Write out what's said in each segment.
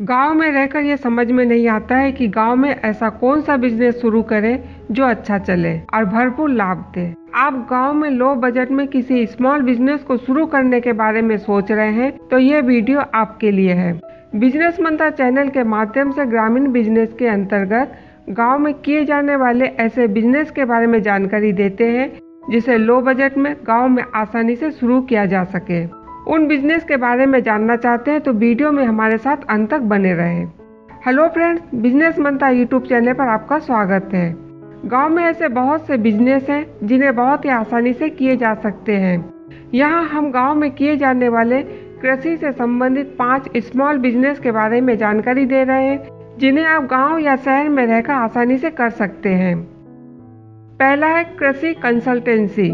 गाँव में रहकर ये समझ में नहीं आता है कि गाँव में ऐसा कौन सा बिज़नेस शुरू करें जो अच्छा चले और भरपूर लाभ दे। आप गाँव में लो बजट में किसी स्मॉल बिज़नेस को शुरू करने के बारे में सोच रहे हैं तो ये वीडियो आपके लिए है। बिज़नेस मंत्रा चैनल के माध्यम से ग्रामीण बिज़नेस के अंतर्गत गाँव में किए जाने वाले ऐसे बिज़नेस के बारे में जानकारी देते हैं, जिसे लो बजट में गाँव में आसानी से शुरू किया जा सके। उन बिज़नेस के बारे में जानना चाहते हैं तो वीडियो में हमारे साथ अंत तक बने रहे। Hello friends business Mantra YouTube channel पर आपका स्वागत है। गाँव में ऐसे बहुत से बिज़नेस हैं, जिन्हें बहुत ही आसानी से किए जा सकते हैं। यहाँ हम गाँव में किए जाने वाले कृषि से संबंधित पाँच स्मॉल बिज़नेस के बारे में जानकारी दे रहे हैं, जिन्हें आप गाँव या शहर में रहकर आसानी से कर सकते हैं। पहला है कृषि कंसल्टेंसी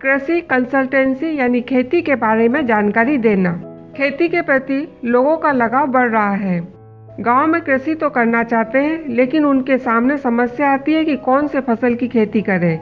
कृषि कंसल्टेंसी यानी खेती के बारे में जानकारी देना। खेती के प्रति लोगों का लगाव बढ़ रहा है। गाँव में कृषि तो करना चाहते हैं, लेकिन उनके सामने समस्या आती है कि कौन से फ़सल की खेती करें,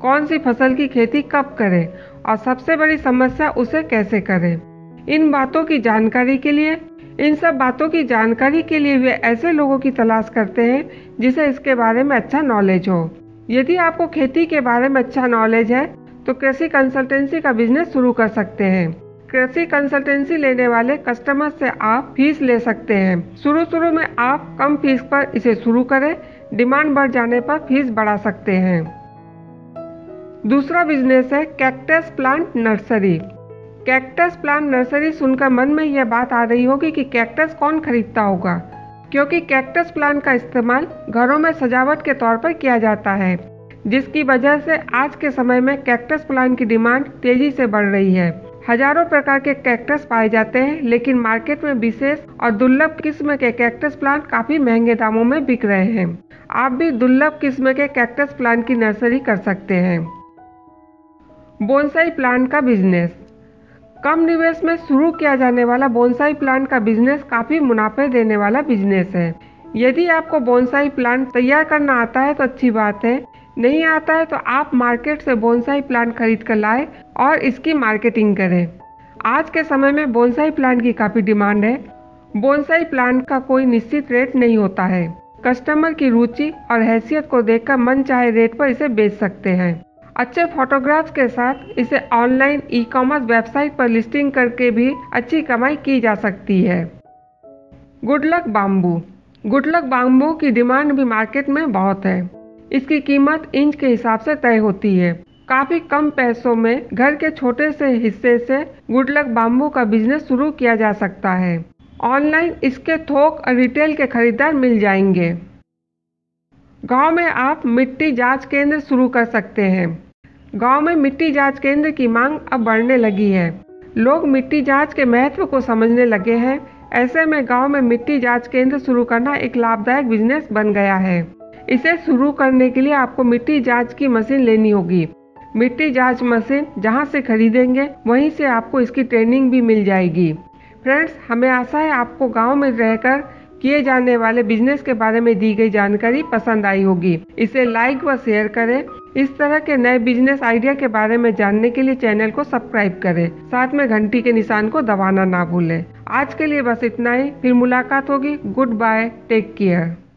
कौन सी फ़सल की खेती कब करें और सबसे बड़ी समस्या उसे कैसे करें। इन बातों की जानकारी के लिए, इन सब बातों की जानकारी के लिए वे ऐसे लोगों की तलाश करते हैं जिसे इसके बारे में अच्छा नॉलेज हो। यदि आपको खेती के बारे में अच्छा नॉलेज है तो कृषि कंसल्टेंसी का बिज़नेस शुरू कर सकते हैं। कृषि कंसल्टेंसी लेने वाले कस्टमर से आप फ़ीस ले सकते हैं। शुरू शुरू में आप कम फ़ीस पर इसे शुरू करें। डिमांड बढ़ जाने पर फ़ीस बढ़ा सकते हैं। दूसरा बिज़नेस है cactus plant nursery cactus plant nursery सुनकर मन में यह बात आ रही होगी कि कैक्टस कौन खरीदता होगा। क्योंकि कैक्टस प्लांट का इस्तेमाल घरों में सजावट के तौर पर किया जाता है। जिसकी वजह से आज के समय में कैक्टस प्लांट की डिमांड तेज़ी से बढ़ रही है। हज़ारों प्रकार के कैक्टस पाए जाते हैं, लेकिन मार्केट में विशेष और दुर्लभ किस्म के कैक्टस प्लांट काफ़ी महँगे दामों में बिक रहे हैं। आप भी दुर्लभ किस्म के कैक्टस प्लांट की नर्सरी कर सकते हैं। बोनसाई प्लांट का बिज़नेस कम निवेश में शुरू किया जाने वाला बोनसाई प्लांट का बिज़नेस काफ़ी मुनाफे देने वाला बिज़नेस है। यदि आपको बोनसाई प्लांट तैयार करना आता है तो अच्छी बात है नहीं आता है तो आप मार्केट से बोनसाई प्लांट खरीद कर लाए और इसकी मार्केटिंग करें। आज के समय में बोनसाई प्लांट की काफ़ी डिमांड है। बोनसाई प्लांट का कोई निश्चित रेट नहीं होता है। कस्टमर की रुचि और हैसियत को देखकर मन चाहे रेट पर इसे बेच सकते हैं। अच्छे फोटोग्राफ्स के साथ इसे ऑनलाइन ई कॉमर्स वेबसाइट पर लिस्टिंग करके भी अच्छी कमाई की जा सकती है। Good luck bamboo good luck bamboo की डिमांड भी मार्केट में बहुत है। इसकी कीमत इंच के हिसाब से तय होती है। काफ़ी कम पैसों में घर के छोटे से हिस्से से गुडलक बाम्बू का बिज़नेस शुरू किया जा सकता है। ऑनलाइन इसके थोक रिटेल के खरीदार मिल जाएँगे। गाँव में आप मिट्टी जाँच केंद्र शुरू कर सकते हैं। गाँव में मिट्टी जाँच केंद्र की मांग अब बढ़ने लगी है। लोग मिट्टी जाँच के महत्व को समझने लगे हैं। ऐसे में गाँव में मिट्टी जाँच केंद्र शुरू करना एक लाभदायक बिज़नेस बन गया है। इसे शुरू करने के लिए आपको मिट्टी जाँच की मशीन लेनी होगी। मिट्टी जाँच मशीन जहाँ से खरीदेंगे, वहीं से आपको इसकी ट्रेनिंग भी मिल जाएगी। फ्रेंड्स, हमें आशा है आपको गाँव में रहकर किए जाने वाले बिज़नेस के बारे में दी गई जानकारी पसंद आई होगी। इसे लाइक व शेयर करें। इस तरह के नए बिज़नेस आइडिया के बारे में जानने के लिए चैनल को सब्सक्राइब करें। साथ में घंटी के निशान को दबाना ना भूलें। आज के लिए बस इतना ही। फिर मुलाकात होगी। Good bye. Take care.